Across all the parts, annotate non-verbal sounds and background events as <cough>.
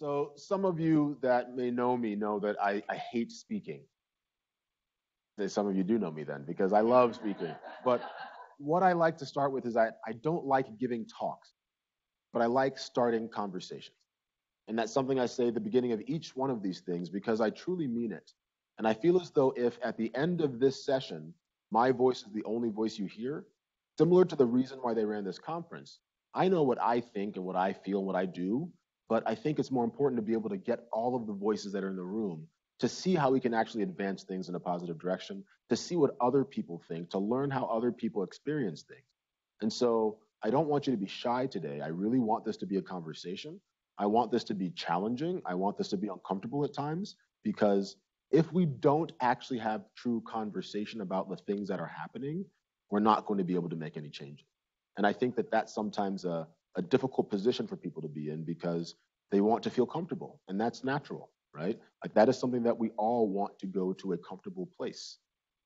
So some of you that may know me know that I, I hate speaking. Some of you do know me then because I love speaking. But what I like to start with is I, I don't like giving talks, but I like starting conversations. And that's something I say at the beginning of each one of these things because I truly mean it. And I feel as though if at the end of this session, my voice is the only voice you hear, similar to the reason why they ran this conference, I know what I think and what I feel and what I do, but I think it's more important to be able to get all of the voices that are in the room to see how we can actually advance things in a positive direction, to see what other people think, to learn how other people experience things. And so I don't want you to be shy today. I really want this to be a conversation. I want this to be challenging. I want this to be uncomfortable at times because if we don't actually have true conversation about the things that are happening, we're not going to be able to make any changes. And I think that that's sometimes a, a difficult position for people to be in because they want to feel comfortable, and that's natural, right? Like that is something that we all want to go to a comfortable place.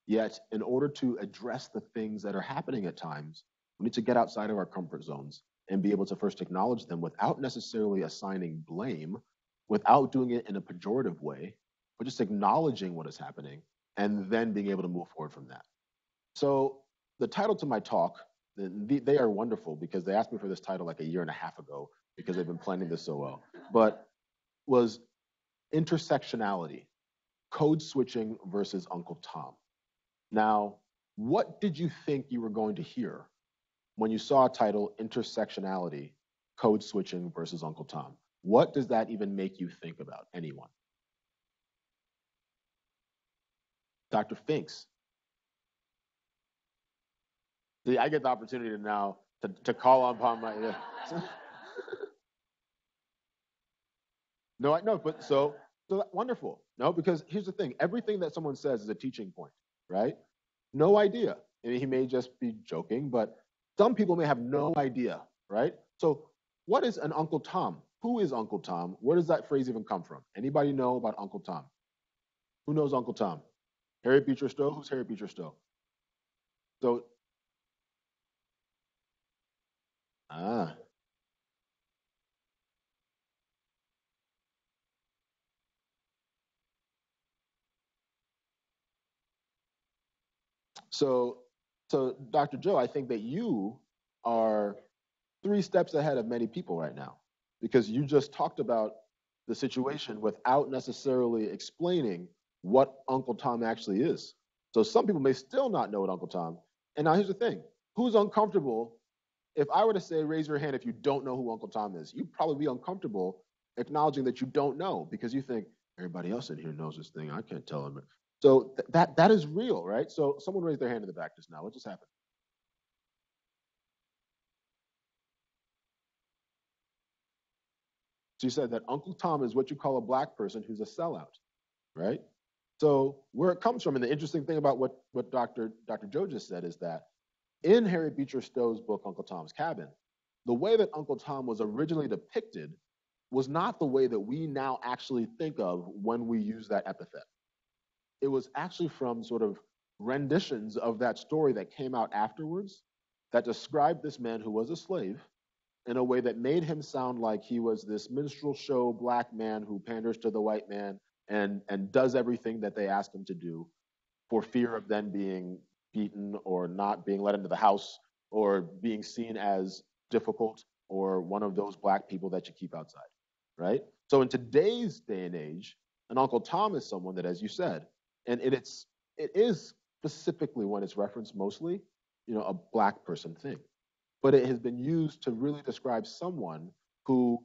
Yet, in order to address the things that are happening at times, we need to get outside of our comfort zones and be able to first acknowledge them without necessarily assigning blame, without doing it in a pejorative way, but just acknowledging what is happening and then being able to move forward from that. So, the title to my talk they are wonderful because they asked me for this title like a year and a half ago because they've been planning this so well. But was intersectionality, code switching versus Uncle Tom. Now, what did you think you were going to hear when you saw a title intersectionality, code switching versus Uncle Tom? What does that even make you think about anyone? Dr. Finks, See, I get the opportunity to now to, to call upon my. Yeah. <laughs> no, I no, but so so wonderful. No, because here's the thing: everything that someone says is a teaching point, right? No idea. I mean, he may just be joking, but some people may have no idea, right? So, what is an Uncle Tom? Who is Uncle Tom? Where does that phrase even come from? Anybody know about Uncle Tom? Who knows Uncle Tom? Harriet Beecher Stowe. Who's Harriet Beecher Stowe? So Ah. So, so Dr. Joe, I think that you are three steps ahead of many people right now because you just talked about the situation without necessarily explaining what Uncle Tom actually is. So some people may still not know what Uncle Tom. And now here's the thing: who's uncomfortable if I were to say, raise your hand if you don't know who Uncle Tom is, you'd probably be uncomfortable acknowledging that you don't know because you think everybody else in here knows this thing. I can't tell them. So th- that that is real, right? So someone raised their hand in the back just now. What just happened? You said that Uncle Tom is what you call a black person who's a sellout, right? So where it comes from, and the interesting thing about what what Dr. Dr. Joe just said is that in Harriet Beecher Stowe's book, Uncle Tom's Cabin, the way that Uncle Tom was originally depicted was not the way that we now actually think of when we use that epithet. It was actually from sort of renditions of that story that came out afterwards that described this man who was a slave in a way that made him sound like he was this minstrel show black man who panders to the white man and, and does everything that they ask him to do for fear of then being beaten or not being let into the house or being seen as difficult or one of those black people that you keep outside, right? So in today's day and age, an Uncle Tom is someone that, as you said, and it, it's it is specifically when it's referenced mostly, you know, a black person thing, but it has been used to really describe someone who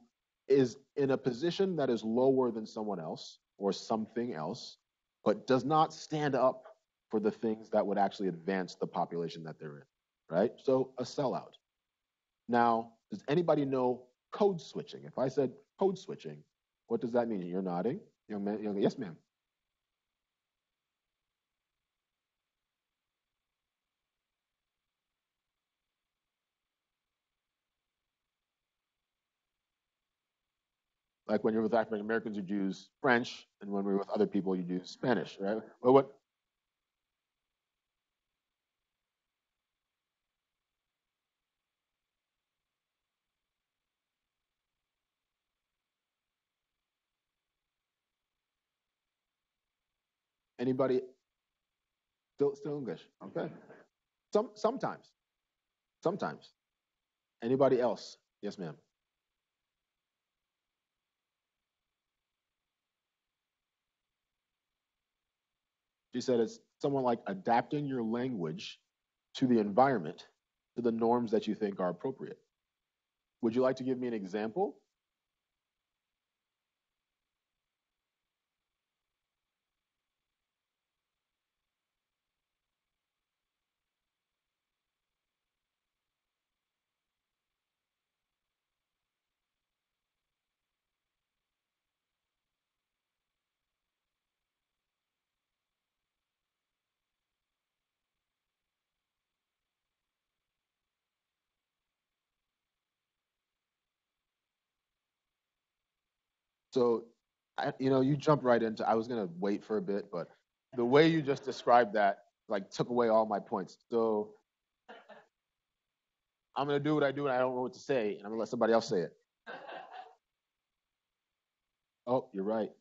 is in a position that is lower than someone else or something else, but does not stand up for the things that would actually advance the population that they're in, right? So a sellout. Now, does anybody know code switching? If I said code switching, what does that mean? You're nodding, young man. Young, yes, ma'am. Like when you're with African Americans, you use French, and when we're with other people, you use Spanish, right? Well, what Anybody? Still, still English. Okay. Some, sometimes. Sometimes. Anybody else? Yes, ma'am. She said it's someone like adapting your language to the environment, to the norms that you think are appropriate. Would you like to give me an example? So, I, you know, you jumped right into. I was gonna wait for a bit, but the way you just described that, like, took away all my points. So, I'm gonna do what I do, and I don't know what to say, and I'm gonna let somebody else say it. Oh, you're right.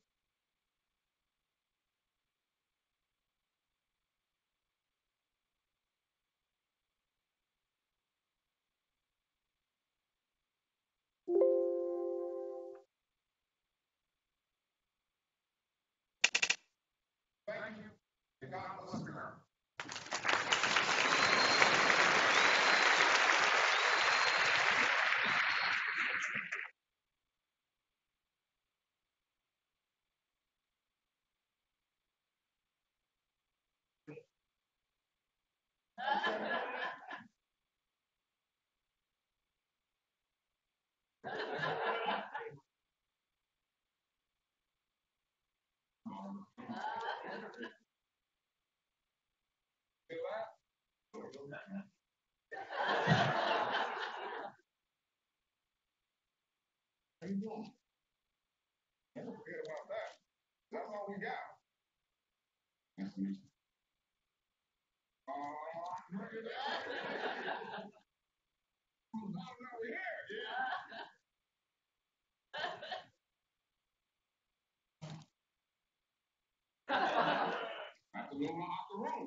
God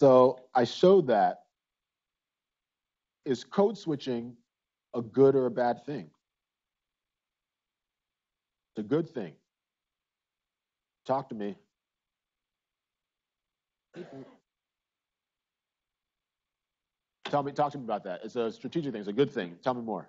So I showed that. Is code switching a good or a bad thing? It's a good thing. Talk to me. Tell me, talk to me about that. It's a strategic thing. It's a good thing. Tell me more.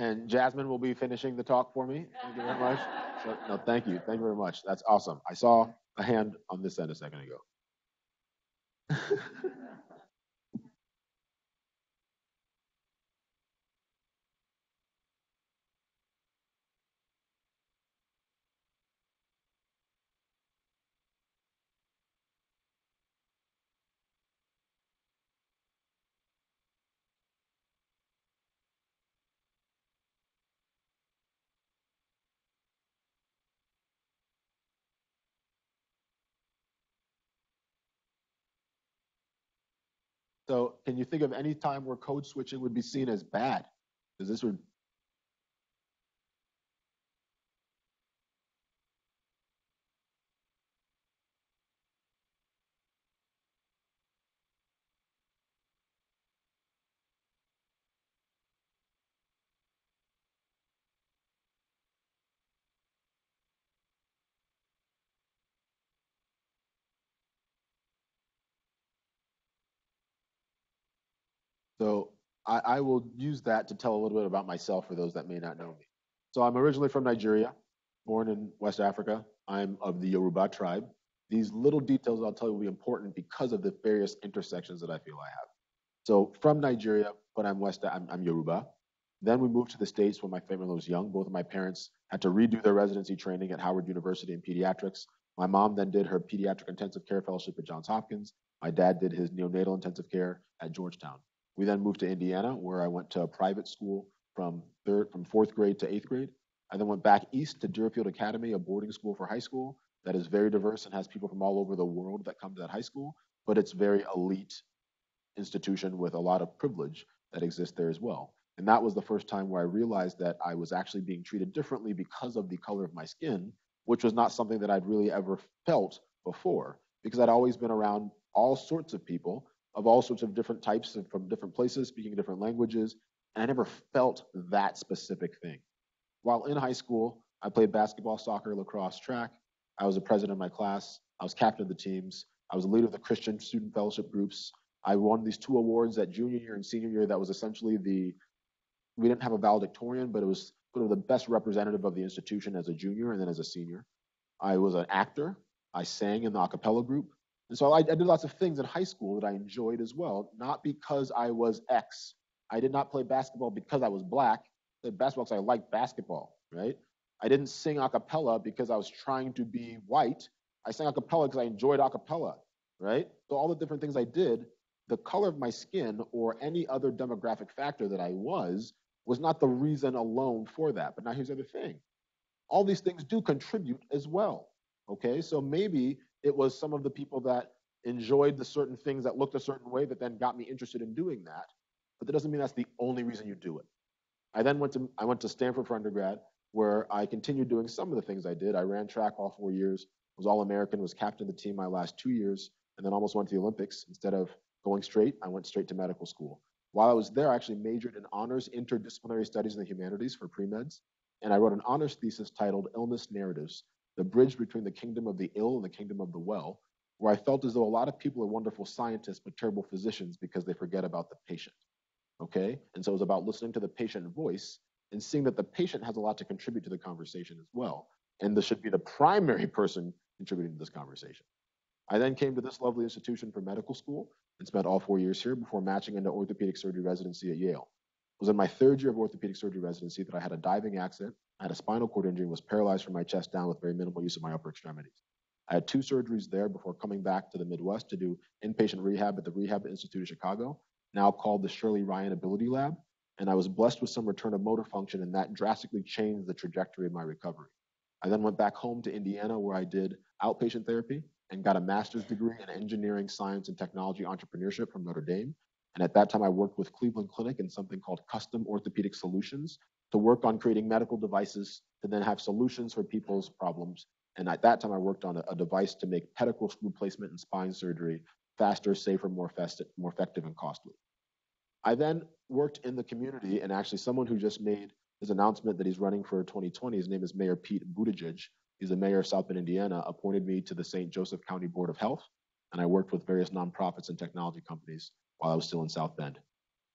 And Jasmine will be finishing the talk for me. Thank you very much. <laughs> So, no, thank you. Thank you very much. That's awesome. I saw a hand on this end a second ago. <laughs> So can you think of any time where code switching would be seen as bad? Because this would So I, I will use that to tell a little bit about myself for those that may not know me. So I'm originally from Nigeria, born in West Africa. I'm of the Yoruba tribe. These little details I'll tell you will be important because of the various intersections that I feel I have. So from Nigeria, but I'm West, I'm, I'm Yoruba. Then we moved to the States when my family was young. Both of my parents had to redo their residency training at Howard University in pediatrics. My mom then did her pediatric intensive care fellowship at Johns Hopkins. My dad did his neonatal intensive care at Georgetown. We then moved to Indiana, where I went to a private school from third, from fourth grade to eighth grade. I then went back east to Deerfield Academy, a boarding school for high school that is very diverse and has people from all over the world that come to that high school, but it's very elite institution with a lot of privilege that exists there as well. And that was the first time where I realized that I was actually being treated differently because of the color of my skin, which was not something that I'd really ever felt before, because I'd always been around all sorts of people of all sorts of different types and from different places, speaking different languages. And I never felt that specific thing. While in high school, I played basketball, soccer, lacrosse, track. I was a president of my class. I was captain of the teams. I was a leader of the Christian student fellowship groups. I won these two awards that junior year and senior year. That was essentially the, we didn't have a valedictorian, but it was sort of the best representative of the institution as a junior and then as a senior. I was an actor. I sang in the a cappella group. And so I, I did lots of things in high school that I enjoyed as well, not because I was X. I did not play basketball because I was black. I played basketball because I liked basketball, right? I didn't sing a cappella because I was trying to be white. I sang a cappella because I enjoyed a cappella, right? So all the different things I did, the color of my skin or any other demographic factor that I was was not the reason alone for that. But now here's the other thing. All these things do contribute as well. Okay, so maybe it was some of the people that enjoyed the certain things that looked a certain way that then got me interested in doing that. But that doesn't mean that's the only reason you do it. I then went to I went to Stanford for undergrad, where I continued doing some of the things I did. I ran track all four years, was all American, was captain of the team my last two years, and then almost went to the Olympics. Instead of going straight, I went straight to medical school. While I was there, I actually majored in honors interdisciplinary studies in the humanities for pre-meds, and I wrote an honors thesis titled Illness Narratives, the bridge between the kingdom of the ill and the kingdom of the well, where I felt as though a lot of people are wonderful scientists but terrible physicians because they forget about the patient. Okay? And so it was about listening to the patient voice and seeing that the patient has a lot to contribute to the conversation as well. And this should be the primary person contributing to this conversation. I then came to this lovely institution for medical school and spent all four years here before matching into orthopedic surgery residency at Yale. Was in my third year of orthopedic surgery residency that I had a diving accident I had a spinal cord injury and was paralyzed from my chest down with very minimal use of my upper extremities. I had two surgeries there before coming back to the Midwest to do inpatient rehab at the Rehab Institute of Chicago, now called the Shirley Ryan Ability Lab. And I was blessed with some return of motor function, and that drastically changed the trajectory of my recovery. I then went back home to Indiana where I did outpatient therapy and got a master's degree in engineering, science, and technology entrepreneurship from Notre Dame. And at that time, I worked with Cleveland Clinic in something called Custom Orthopedic Solutions, to work on creating medical devices to then have solutions for people's problems. And at that time, I worked on a, a device to make pedicle screw placement and spine surgery faster, safer, more, festive, more effective, and costly. I then worked in the community, and actually, someone who just made his announcement that he's running for 2020, his name is Mayor Pete Buttigieg. He's the mayor of South Bend, Indiana, appointed me to the St. Joseph County Board of Health, and I worked with various nonprofits and technology companies while I was still in South Bend.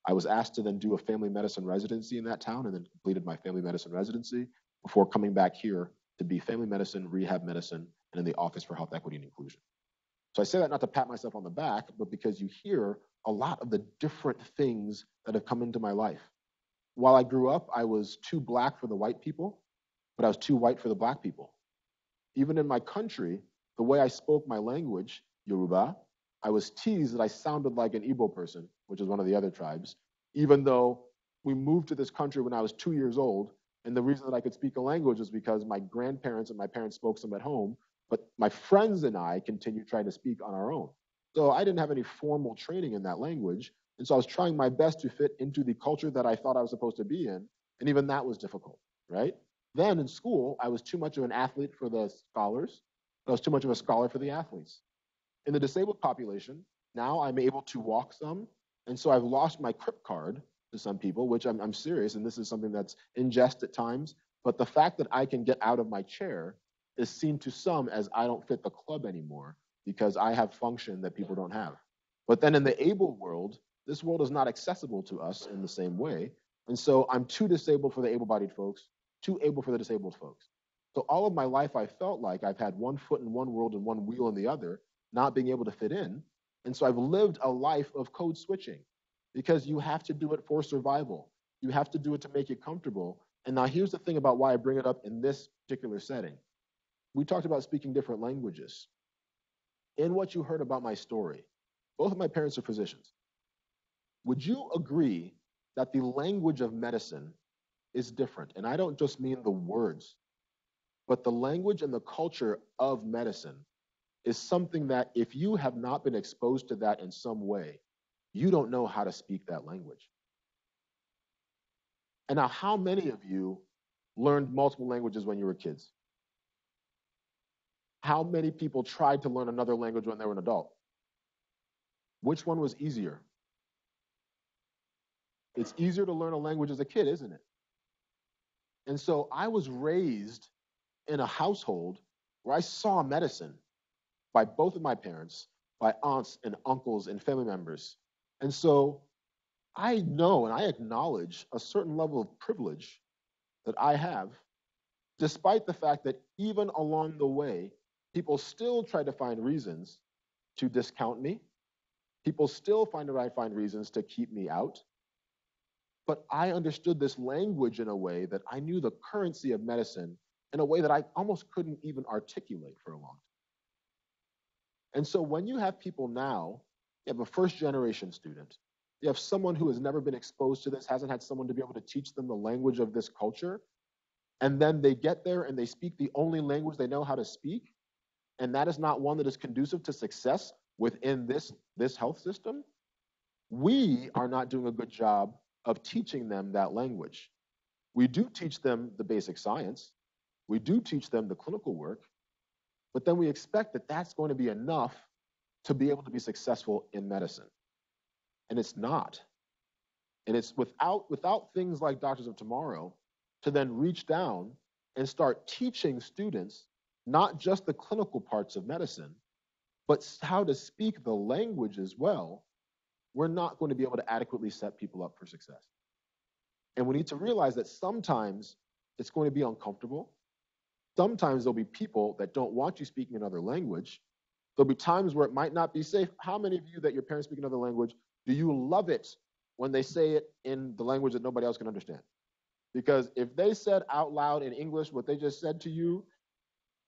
I was asked to then do a family medicine residency in that town and then completed my family medicine residency before coming back here to be family medicine, rehab medicine, and in the Office for Health Equity and Inclusion. So I say that not to pat myself on the back, but because you hear a lot of the different things that have come into my life. While I grew up, I was too black for the white people, but I was too white for the black people. Even in my country, the way I spoke my language, Yoruba, I was teased that I sounded like an Igbo person, which is one of the other tribes, even though we moved to this country when I was two years old. And the reason that I could speak a language was because my grandparents and my parents spoke some at home, but my friends and I continued trying to speak on our own. So I didn't have any formal training in that language. And so I was trying my best to fit into the culture that I thought I was supposed to be in. And even that was difficult, right? Then in school, I was too much of an athlete for the scholars. I was too much of a scholar for the athletes. In the disabled population, now I'm able to walk some. And so I've lost my crip card to some people, which I'm, I'm serious. And this is something that's in jest at times. But the fact that I can get out of my chair is seen to some as I don't fit the club anymore because I have function that people don't have. But then in the able world, this world is not accessible to us in the same way. And so I'm too disabled for the able bodied folks, too able for the disabled folks. So all of my life, I felt like I've had one foot in one world and one wheel in the other, not being able to fit in. And so I've lived a life of code switching because you have to do it for survival. You have to do it to make it comfortable. And now here's the thing about why I bring it up in this particular setting. We talked about speaking different languages. In what you heard about my story, both of my parents are physicians. Would you agree that the language of medicine is different? And I don't just mean the words, but the language and the culture of medicine is something that if you have not been exposed to that in some way, you don't know how to speak that language. And now, how many of you learned multiple languages when you were kids? How many people tried to learn another language when they were an adult? Which one was easier? It's easier to learn a language as a kid, isn't it? And so I was raised in a household where I saw medicine by both of my parents, by aunts and uncles and family members. And so I know and I acknowledge a certain level of privilege that I have, despite the fact that even along the way, people still try to find reasons to discount me. People still find I find reasons to keep me out. But I understood this language in a way that I knew the currency of medicine in a way that I almost couldn't even articulate for a long time. And so when you have people now, you have a first generation student, you have someone who has never been exposed to this, hasn't had someone to be able to teach them the language of this culture, and then they get there and they speak the only language they know how to speak, and that is not one that is conducive to success within this, this health system, we are not doing a good job of teaching them that language. We do teach them the basic science, we do teach them the clinical work, but then we expect that that's going to be enough to be able to be successful in medicine. And it's not. And it's without, without things like Doctors of Tomorrow to then reach down and start teaching students not just the clinical parts of medicine, but how to speak the language as well we're not going to be able to adequately set people up for success. And we need to realize that sometimes it's going to be uncomfortable. Sometimes there'll be people that don't want you speaking another language. There'll be times where it might not be safe. How many of you that your parents speak another language, do you love it when they say it in the language that nobody else can understand? Because if they said out loud in English what they just said to you,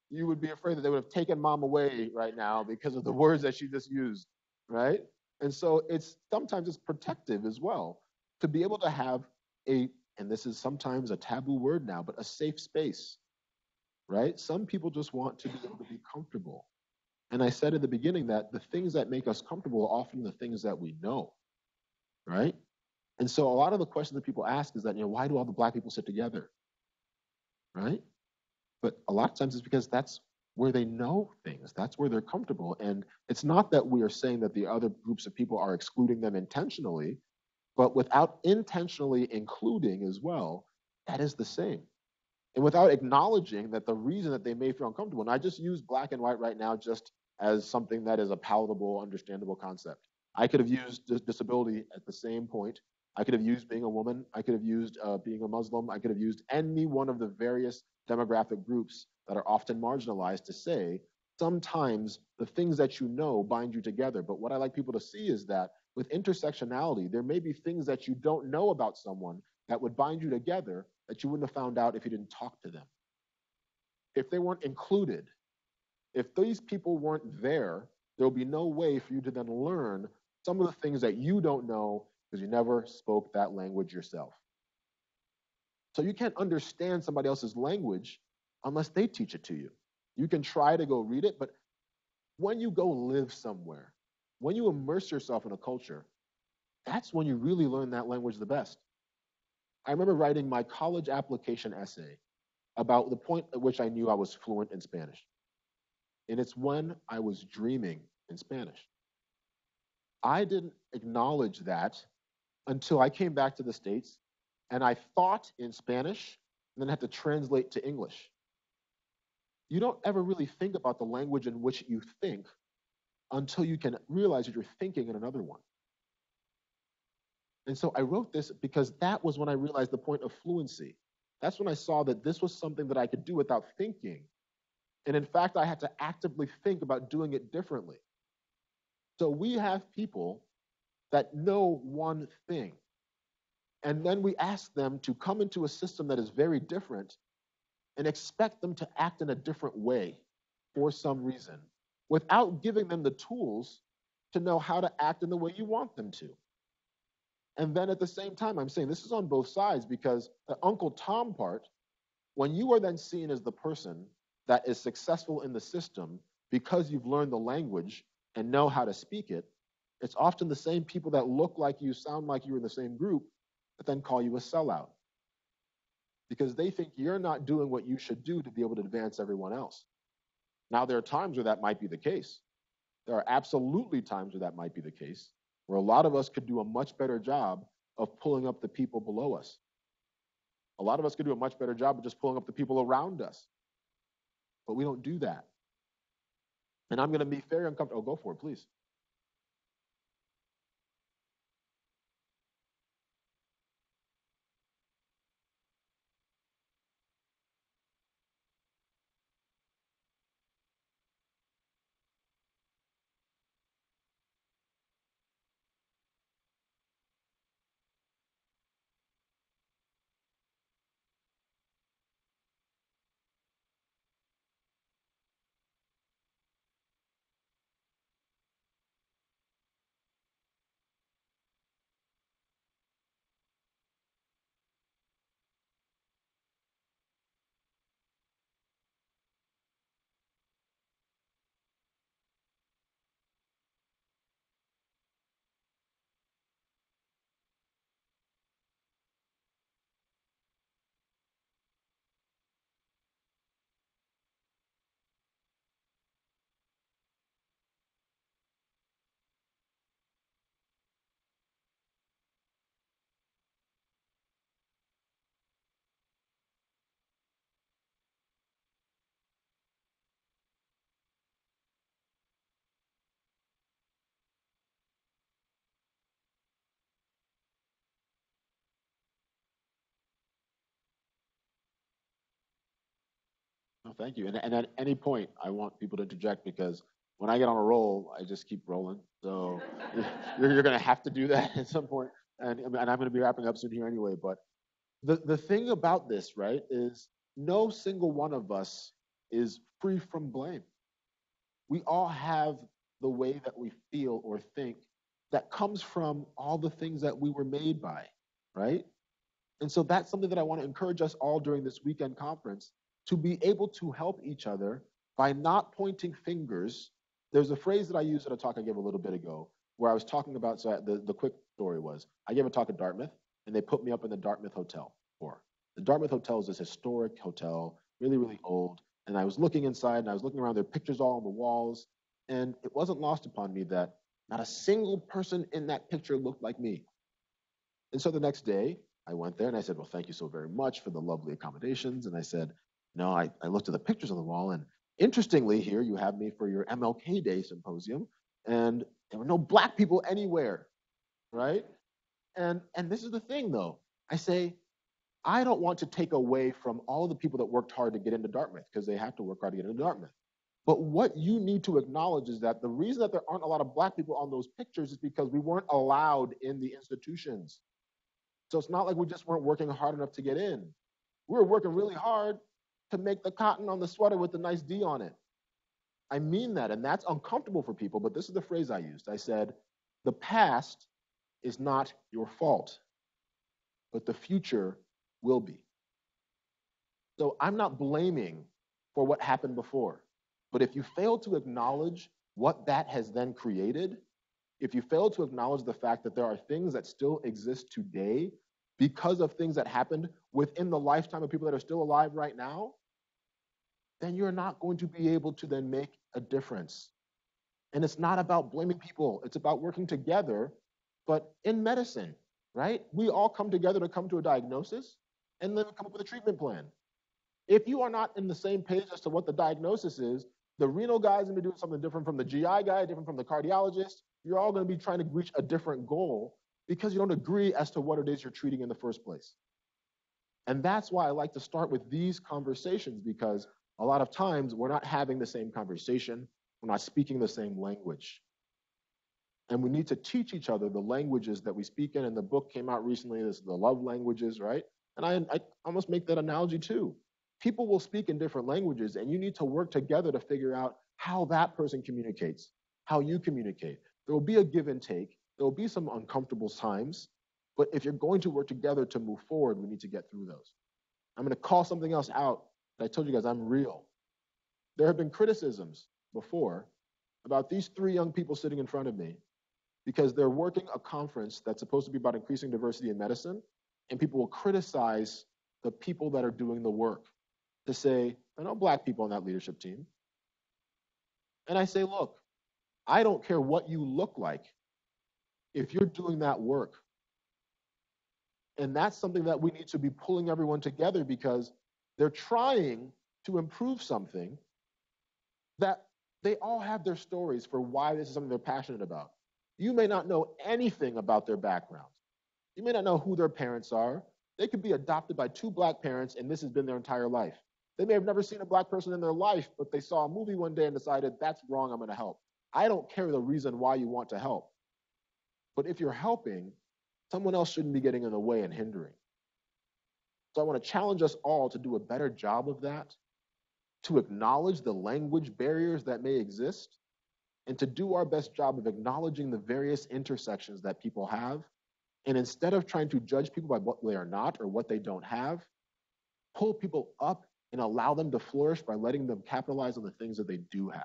you would be afraid that they would have taken mom away right now because of the <laughs> words that she just used, right? And so it's sometimes it's protective as well to be able to have a, and this is sometimes a taboo word now, but a safe space, right? Some people just want to be able to be comfortable. And I said at the beginning that the things that make us comfortable are often the things that we know, right? And so a lot of the questions that people ask is that, you know, why do all the black people sit together? Right? But a lot of times it's because that's where they know things. That's where they're comfortable. And it's not that we are saying that the other groups of people are excluding them intentionally, but without intentionally including as well, that is the same. And without acknowledging that the reason that they may feel uncomfortable, and I just use black and white right now just as something that is a palatable, understandable concept. I could have used disability at the same point. I could have used being a woman. I could have used uh, being a Muslim. I could have used any one of the various demographic groups that are often marginalized to say sometimes the things that you know bind you together. But what I like people to see is that with intersectionality, there may be things that you don't know about someone that would bind you together that you wouldn't have found out if you didn't talk to them. If they weren't included, if these people weren't there, there'll be no way for you to then learn some of the things that you don't know because you never spoke that language yourself. So you can't understand somebody else's language unless they teach it to you. You can try to go read it, but when you go live somewhere, when you immerse yourself in a culture, that's when you really learn that language the best. I remember writing my college application essay about the point at which I knew I was fluent in Spanish. And it's when I was dreaming in Spanish. I didn't acknowledge that until I came back to the States and I thought in Spanish and then had to translate to English. You don't ever really think about the language in which you think until you can realize that you're thinking in another one. And so I wrote this because that was when I realized the point of fluency. That's when I saw that this was something that I could do without thinking. And in fact, I had to actively think about doing it differently. So we have people that know one thing. And then we ask them to come into a system that is very different and expect them to act in a different way for some reason without giving them the tools to know how to act in the way you want them to. And then at the same time, I'm saying this is on both sides because the Uncle Tom part, when you are then seen as the person that is successful in the system because you've learned the language and know how to speak it, it's often the same people that look like you, sound like you're in the same group, that then call you a sellout. Because they think you're not doing what you should do to be able to advance everyone else. Now, there are times where that might be the case. There are absolutely times where that might be the case, where a lot of us could do a much better job of pulling up the people below us. A lot of us could do a much better job of just pulling up the people around us. But we don't do that. And I'm going to be very uncomfortable. Oh, go for it, please. No, thank you. And, and at any point, I want people to interject because when I get on a roll, I just keep rolling. So <laughs> you're, you're going to have to do that at some point. And, and I'm going to be wrapping up soon here anyway. But the, the thing about this, right, is no single one of us is free from blame. We all have the way that we feel or think that comes from all the things that we were made by, right? And so that's something that I want to encourage us all during this weekend conference to be able to help each other by not pointing fingers. There's a phrase that I used at a talk I gave a little bit ago where I was talking about, so the, the quick story was I gave a talk at Dartmouth and they put me up in the Dartmouth Hotel for. The Dartmouth Hotel is this historic hotel, really, really old. And I was looking inside and I was looking around, there were pictures all on the walls. And it wasn't lost upon me that not a single person in that picture looked like me. And so the next day, I went there and I said, Well, thank you so very much for the lovely accommodations. And I said, No, I, I looked at the pictures on the wall. And interestingly, here you have me for your MLK Day symposium. And there were no black people anywhere, right? And, and this is the thing, though. I say, I don't want to take away from all the people that worked hard to get into Dartmouth because they have to work hard to get into Dartmouth. But what you need to acknowledge is that the reason that there aren't a lot of black people on those pictures is because we weren't allowed in the institutions. So it's not like we just weren't working hard enough to get in. We were working really hard to make the cotton on the sweater with the nice D on it. I mean that, and that's uncomfortable for people, but this is the phrase I used. I said, the past is not your fault, but the future will be. So I'm not blaming for what happened before. But if you fail to acknowledge what that has then created, if you fail to acknowledge the fact that there are things that still exist today because of things that happened within the lifetime of people that are still alive right now, then you're not going to be able to then make a difference. And it's not about blaming people, it's about working together. But in medicine, right, we all come together to come to a diagnosis and then come up with a treatment plan. If you are not in the same page as to what the diagnosis is, the renal guy is going to be doing something different from the GI guy, different from the cardiologist. You're all going to be trying to reach a different goal because you don't agree as to what it is you're treating in the first place. And that's why I like to start with these conversations because a lot of times we're not having the same conversation, we're not speaking the same language. And we need to teach each other the languages that we speak in. And the book came out recently, this is the love languages, right? And I, I almost make that analogy too. People will speak in different languages, and you need to work together to figure out how that person communicates, how you communicate. There will be a give and take, there will be some uncomfortable times, but if you're going to work together to move forward, we need to get through those. I'm going to call something else out that I told you guys I'm real. There have been criticisms before about these three young people sitting in front of me because they're working a conference that's supposed to be about increasing diversity in medicine, and people will criticize the people that are doing the work to say, are no black people on that leadership team. And I say, look, I don't care what you look like if you're doing that work. And that's something that we need to be pulling everyone together because they're trying to improve something that they all have their stories for why this is something they're passionate about. You may not know anything about their background. You may not know who their parents are. They could be adopted by two black parents and this has been their entire life. They may have never seen a black person in their life, but they saw a movie one day and decided, that's wrong, I'm going to help. I don't care the reason why you want to help. But if you're helping, someone else shouldn't be getting in the way and hindering. So I want to challenge us all to do a better job of that, to acknowledge the language barriers that may exist, and to do our best job of acknowledging the various intersections that people have. And instead of trying to judge people by what they are not or what they don't have, pull people up and allow them to flourish by letting them capitalize on the things that they do have.